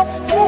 Oh.